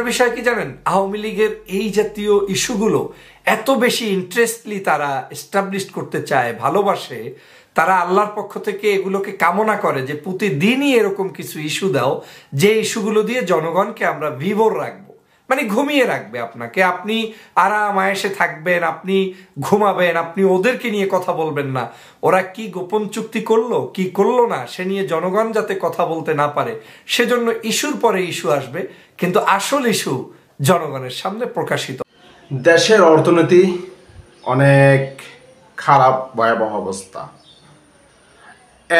মজার বিষয় কি জানেন? আওয়ামী লীগের এই জাতীয় ইস্যুগুলো এত বেশি ইন্টারেস্টলি তারা এস্টাবলিশ করতে চায়, ভালোবাসে, তারা আল্লাহর পক্ষ থেকে এগুলোকে কামনা করে যে প্রতিদিনই এরকম কিছু ইস্যু দাও, যে ইস্যুগুলো দিয়ে জনগণকে আমরা বিভোর রাখব। মানে ঘুমিয়ে রাখবে আপনাকে। আপনি আরাম আয়েসে থাকবেন, আপনি ঘুমাবেন, আপনি ওদেরকে নিয়ে কথা বলবেন না। ওরা কি গোপন চুক্তি করল, কি করল না, সে নিয়ে জনগণ যাতে কথা বলতে না পারে, সেজন্য ইস্যুর পরে ইস্যু আসবে, কিন্তু আসল ইস্যু জনগণের সামনে প্রকাশিত। দেশের অর্থনীতি অনেক খারাপ, ভয়াবহ অবস্থা।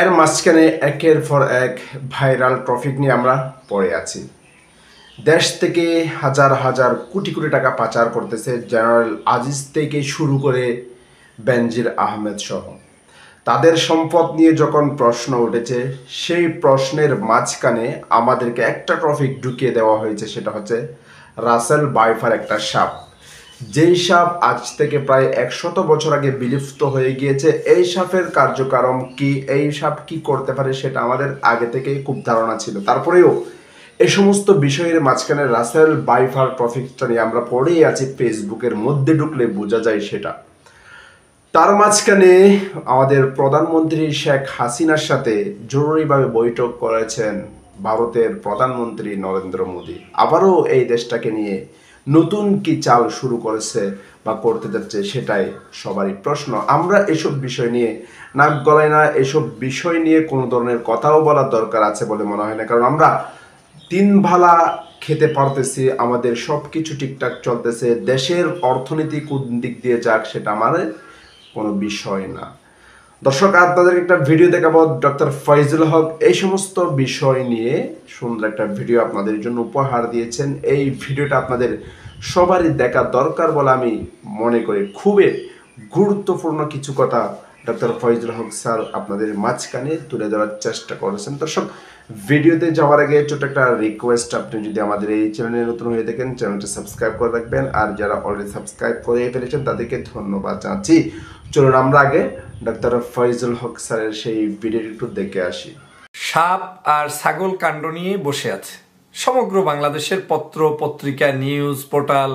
এর মাঝখানে একের পর এক ভাইরাল ট্রফিক নিয়ে আমরা পড়ে আছি। দেশ থেকে হাজার হাজার কোটি কোটি টাকা পাচার করতেছে জেনারেল আজিজ থেকে শুরু করে বেনজির আহমেদ সহ। তাদের সম্পদ নিয়ে যখন প্রশ্ন উঠেছে, সেই প্রশ্নের মাঝখানে আমাদেরকে একটা ট্রফিক ঢুকিয়ে দেওয়া হয়েছে, সেটা হচ্ছে রাসেল বাইফার একটা সাপ। যেই সাপ আজ থেকে প্রায় একশত বছর আগে বিলুপ্ত হয়ে গিয়েছে, এই সাপের কার্যক্রম কি, এই সাপ কি করতে পারে, সেটা আমাদের আগে থেকেই খুব ধারণা ছিল। তারপরেও এই সমস্ত বিষয়ের মাঝখানে রাসেল বাইফার ট্রফিকটা নিয়ে আমরা পড়েই আছি, ফেসবুকের মধ্যে ঢুকলে বোঝা যায় সেটা। তার মাঝখানে আমাদের প্রধানমন্ত্রী শেখ হাসিনার সাথে জরুরিভাবে বৈঠক করেছেন ভারতের প্রধানমন্ত্রী নরেন্দ্র মোদী। আবারও এই দেশটাকে নিয়ে নতুন কি চাল শুরু করেছে বা করতে যাচ্ছে সেটাই সবারই প্রশ্ন। আমরা এসব বিষয় নিয়ে নাক গলায় না, এসব বিষয় নিয়ে কোনো ধরনের কথাও বলার দরকার আছে বলে মনে হয় না। কারণ আমরা তিন ভালা খেতে পারতেছি, আমাদের সব কিছু ঠিকঠাক চলতেছে, দেশের অর্থনীতি কোন দিক দিয়ে যাক সেটা আমার কোনো বিষয় না। দর্শক আপনাদের একটা ভিডিও দেখাবো, ডক্টর ফয়জুল হক। এই সমস্ত বিষয় নিয়ে সুন্দর একটা ভিডিও আপনাদের জন্য উপহার দিয়েছেন। এই ভিডিওটা আপনাদের সবারই দেখা দরকার বলে আমি মনে করি। খুবই গুরুত্বপূর্ণ কিছু কথা ডক্টর ফয়জুল হক স্যার আপনাদের মাঝখানে তুলে ধরার চেষ্টা করেছেন। দর্শক ভিডিওতে যাওয়ার আগে ছোট একটা রিকোয়েস্ট আপনি যদি আমাদের এই চ্যানেলে নতুন হয়ে থাকেন চ্যানেলটি সাবস্ক্রাইব করে রাখবেন। আর যারা অলরেডি সাবস্ক্রাইব করে ফেলেছেন, তাদেরকে ধন্যবাদ জানাচ্ছি। চলুন আমরা আগে ডক্টর ফয়জুল হক স্যারের সেই ভিডিওটি একটু দেখে আসি। সাপ আর ছাগল কাণ্ড নিয়ে বসে আছে। সমগ্র বাংলাদেশের পত্র, পত্রিকা নিউজ পোর্টাল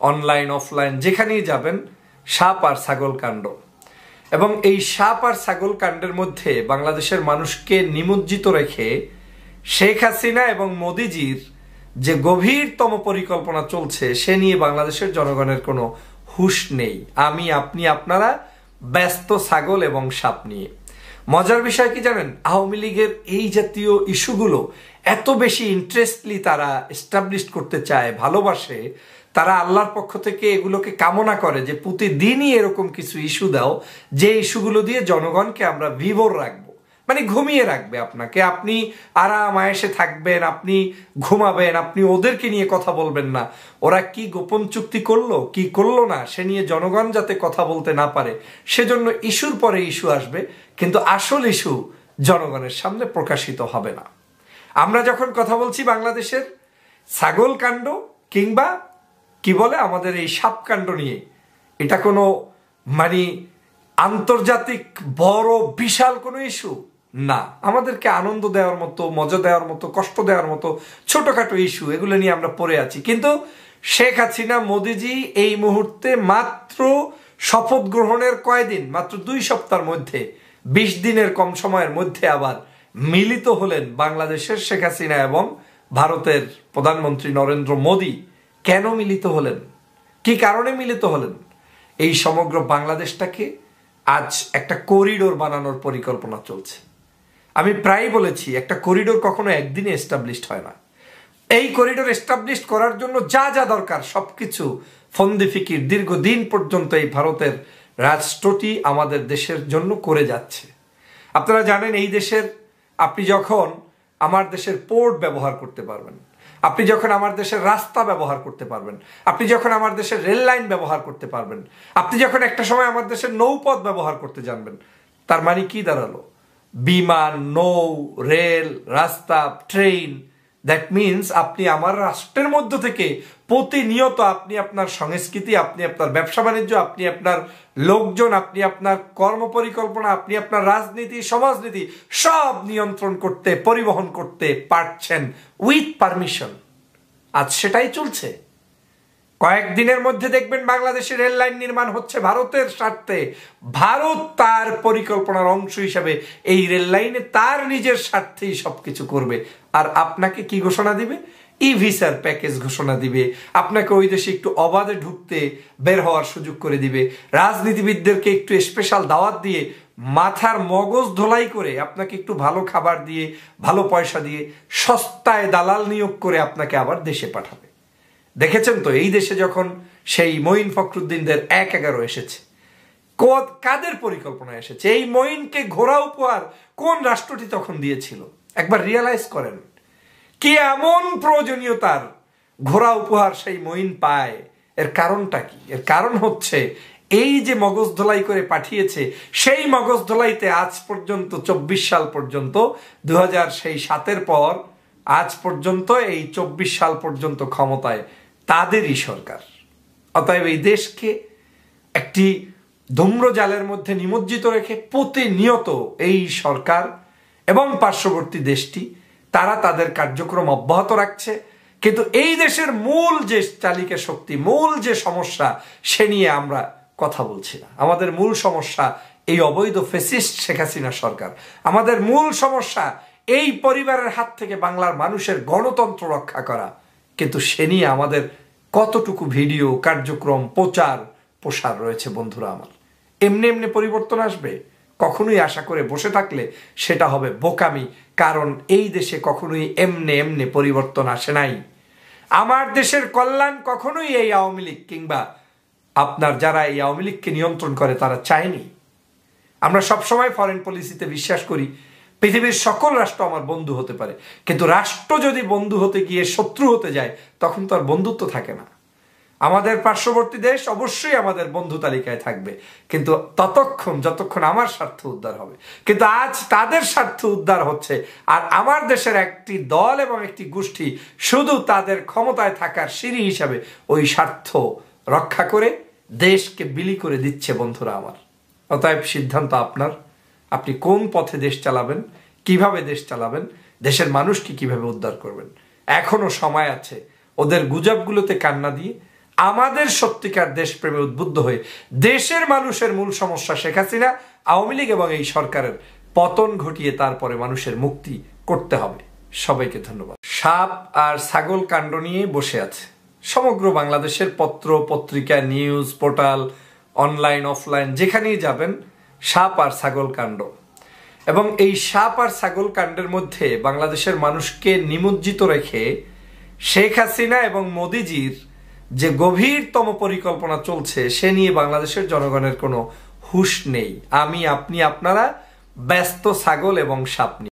অনলাইন অফলাইন যেখানেই যাবেন, সাপ আর ছাগল কাণ্ড। এবং এই সাপ আর ছাগল কাণ্ডের মধ্যে বাংলাদেশের মানুষকে নিমজ্জিত রেখে শেখ হাসিনা এবং মোদিজির যে গভীরতম পরিকল্পনা চলছে, সে নিয়ে বাংলাদেশের জনগণের কোনো হুশ নেই। আমি, আপনি, আপনারা ব্যস্ত ছাগল এবং সাপ নিয়ে। মজার বিষয় কি জানেন? আওয়ামী লীগের এই জাতীয় ইস্যুগুলো এত বেশি ইন্টারেস্টলি তারা এস্টাবলিশ করতে চায়, ভালোবাসে তারা আল্লাহর পক্ষ থেকে এগুলোকে কামনা করে যে প্রতিদিনই এরকম কিছু ইস্যু দাও, যে ইস্যুগুলো দিয়ে জনগণকে আমরা বিভোর রাখব। মানে ঘুমিয়ে রাখবে আপনাকে। আপনি আরাম আয়েসে থাকবেন, আপনি ঘুমাবেন, আপনি ওদেরকে নিয়ে কথা বলবেন না। ওরা কি গোপন চুক্তি করল, কি করল না, সে নিয়ে জনগণ যাতে কথা বলতে না পারে, সেজন্য ইস্যুর পরে ইস্যু আসবে, কিন্তু আসল ইস্যু জনগণের সামনে প্রকাশিত হবে না। আমরা যখন কথা বলছি বাংলাদেশের, ছাগল কাণ্ড কিংবা কি বলে? আমাদের এই সাপকাণ্ড নিয়ে। এটা কোনো মানে আন্তর্জাতিক বড়, বিশাল কোনো ইস্যু? না। আমাদেরকে আনন্দ দেওয়ার মতো, মজা দেওয়ার মতো, কষ্ট দেওয়ার মতো ছোটখাটো ইস্যু, এগুলো নিয়ে আমরা পড়ে আছি। কিন্তু শেখ হাসিনা, মোদিজি এই মুহূর্তে মাত্র শপথ গ্রহণের কয়দিন, মাত্র দুই সপ্তাহের মধ্যে, বিশ দিনের কম সময়ের মধ্যে আবার মিলিত হলেন বাংলাদেশের শেখ হাসিনা এবং ভারতের প্রধানমন্ত্রী নরেন্দ্র মোদী। কেন মিলিত হলেন? কি কারণে মিলিত হলেন? এই সমগ্র বাংলাদেশটাকে আজ একটা করিডোর বানানোর পরিকল্পনা চলছে। আমি প্রায় বলেছি, একটা করিডোর কখনো একদিনে এস্টাবলিশড হয় না। এই করিডোর এস্টাবলিশ করার জন্য যা যা দরকার, সবকিছু ফন্দি ফিকির দীর্ঘদিন পর্যন্ত এই ভারতের রাষ্ট্রটি আমাদের দেশের জন্য করে যাচ্ছে। আপনারা জানেন, এই দেশের, আপনি যখন আমার দেশের পোর্ট ব্যবহার করতে পারবেন আপনি যখন আমার দেশের রাস্তা ব্যবহার করতে পারবেন, আপনি যখন আমার দেশের রেল লাইন ব্যবহার করতে পারবেন, আপনি যখন একটা সময় আমার দেশের নৌপথ ব্যবহার করতে জানবেন, তার মানে কি দাঁড়াল? বিমান, নৌ, রেল, রাস্তা, ট্রেন দ্যাট মিনস আপনি আমার রাষ্ট্রের মধ্য থেকে প্রতিনিয়ত আপনি আপনার সংস্কৃতি, আপনি আপনার ব্যবসা বাণিজ্য, আপনি আপনার লোকজন, আপনি আপনার কর্ম পরিকল্পনা আপনি আপনার রাজনীতি, সমাজনীতি সব নিয়ন্ত্রণ করতে, পরিবহন করতে পারছেন উইথ পারমিশন আজ সেটাই চলছে। কয়েকদিনের মধ্যে দেখবেন বাংলাদেশের রেল লাইন নির্মাণ হচ্ছে ভারতের স্বার্থে। ভারত তার পরিকল্পনার অংশ হিসাবে এই রেল লাইনে তার নিজের স্বার্থেই সবকিছু করবে। আর আপনাকে কি ঘোষণা দিবে? ই ভিসার প্যাকেজ ঘোষণা দিবে। আপনাকে ওই দেশে একটু অবাধে ঢুকতে বের হওয়ার সুযোগ করে দিবে। রাজনীতিবিদদেরকে একটু স্পেশাল দাওয়াত দিয়ে মাথার মগজ ধোলাই করে আপনাকে একটু ভালো খাবার দিয়ে, ভালো পয়সা দিয়ে সস্তায় দালাল নিয়োগ করে আপনাকে আবার দেশে পাঠাবে। দেখেছেন তো, এই দেশে যখন সেই মঈন ফখরুদ্দিনদের এক এগারো এসেছে কাদের পরিকল্পনা এসেছে? এই মঈনকে ঘোরা উপহার কোন রাষ্ট্রটি তখন দিয়েছিল? একবার রিয়ালাইজ করেন, কি এমন প্রয়োজনীয়তার ঘোরা উপহার সেই মঈন পায়? এর কারণটা কি? এর কারণ হচ্ছে, এই যে মগজ ধোলাই করে পাঠিয়েছে, সেই মগজ ধোলাইতে আজ পর্যন্ত, চব্বিশ সাল পর্যন্ত দু হাজার সেই সাতের পর, আজ পর্যন্ত এই চব্বিশ সাল পর্যন্ত ক্ষমতায় তাদেরই সরকার। অতএব এই দেশকে একটি ধূম্রজালের মধ্যে নিমজ্জিত রেখে প্রতিনিয়ত এই সরকার এবং পার্শ্ববর্তী দেশটি, তারা তাদের কার্যক্রম অব্যাহত রাখছে। কিন্তু এই দেশের মূল যে চালিকা শক্তি, মূল যে সমস্যা, সে নিয়ে আমরা কথা বলছি না। আমাদের মূল সমস্যা এই অবৈধ ফেসিস্ট শেখ হাসিনা সরকার। আমাদের মূল সমস্যা এই পরিবারের হাত থেকে বাংলার মানুষের গণতন্ত্র রক্ষা করা। কিন্তু সে নিয়ে আমাদের কতটুকু ভিডিও, কার্যক্রম, প্রচার, প্রসার রয়েছে বন্ধুরা আমার। এমনি এমনি পরিবর্তন আসবে। কখনোই আশা করে বসে থাকলে সেটা হবে বোকামি, কারণ এই দেশে কখনোই এমনি এমনি পরিবর্তন আসে নাই। আমার দেশের কল্যাণ কখনোই এই আওয়ামী লীগ কিংবা আপনার যারা এই আওয়ামী লীগকে নিয়ন্ত্রণ করে তারা চায়নি। আমরা সবসময় ফরেন পলিসিতে বিশ্বাস করি পৃথিবীর সকল রাষ্ট্র আমার বন্ধু হতে পারে। কিন্তু রাষ্ট্র যদি বন্ধু হতে গিয়ে শত্রু হতে যায়, তখন তো আর বন্ধুত্ব থাকে না। আমাদের পার্শ্ববর্তী দেশ অবশ্যই আমাদের বন্ধু তালিকায় থাকবে। কিন্তু ততক্ষণ, যতক্ষণ আমার স্বার্থ উদ্ধার হবে। কিন্তু আজ তাদের স্বার্থ উদ্ধার হচ্ছে, আর আমার দেশের একটি দল এবং একটি গোষ্ঠী শুধু তাদের ক্ষমতায় থাকার সিঁড়ি হিসাবে ওই স্বার্থ রক্ষা করে দেশকে বিলি করে দিচ্ছে বন্ধুরা আমার। অতএব সিদ্ধান্ত আপনার। আপনি কোন পথে দেশ চালাবেন, কীভাবে দেশ চালাবেন, দেশের মানুষকে কীভাবে উদ্ধার করবেন? এখনও সময় আছে। ওদের গুজবগুলোতে কান্না দিয়ে আমাদের সত্যিকার দেশপ্রেমে উদ্বুদ্ধ হয়ে দেশের মানুষের মূল সমস্যা শেখ হাসিনা, আওয়ামী লীগ এবং এই সরকারের পতন ঘটিয়ে তারপরে মানুষের মুক্তি করতে হবে। সবাইকে ধন্যবাদ। সাপ আর ছাগল কাণ্ড নিয়ে বসে আছে। সমগ্র বাংলাদেশের পত্র, পত্রিকা, নিউজ, পোর্টাল, অনলাইন, অফলাইন, যেখানেই যাবেন সাপ আর ছাগল কাণ্ড। এবং এই সাপ আর ছাগল কাণ্ডের মধ্যে বাংলাদেশের মানুষকে নিমজ্জিত রেখে শেখ হাসিনা এবং মোদিজির যে গভীরতম পরিকল্পনা চলছে, সে নিয়ে বাংলাদেশের জনগণের কোনো হুশ নেই। আমি, আপনি, আপনারা ব্যস্ত ছাগল এবং সাপ